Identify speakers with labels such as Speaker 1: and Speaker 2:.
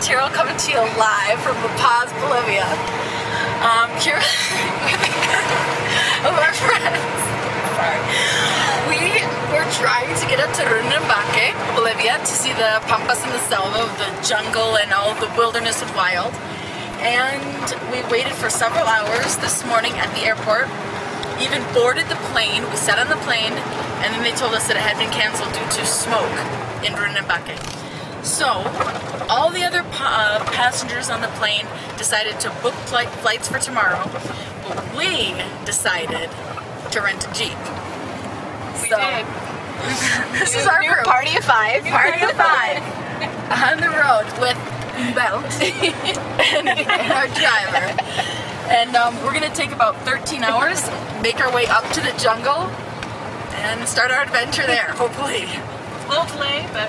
Speaker 1: Tyrell coming to you live from La Paz, Bolivia. Um, here of our friends. We were trying to get up to Rurrenabaque, Bolivia, to see the pampas and the selva, the jungle and all the wilderness and wild. And we waited for several hours this morning at the airport. Even boarded the plane. We sat on the plane, and then they told us that it had been canceled due to smoke in Rurrenabaque. So, all the other uh, passengers on the plane decided to book flight- flights for tomorrow, but we decided to rent a Jeep.
Speaker 2: We
Speaker 1: So,
Speaker 2: did.
Speaker 1: This is our
Speaker 2: New
Speaker 1: group.
Speaker 2: party of five.
Speaker 1: Party of five on the road with Belt and, and our driver. And um, we're gonna take about 13 hours, make our way up to the jungle, and start our adventure there, hopefully.
Speaker 2: A little delay, but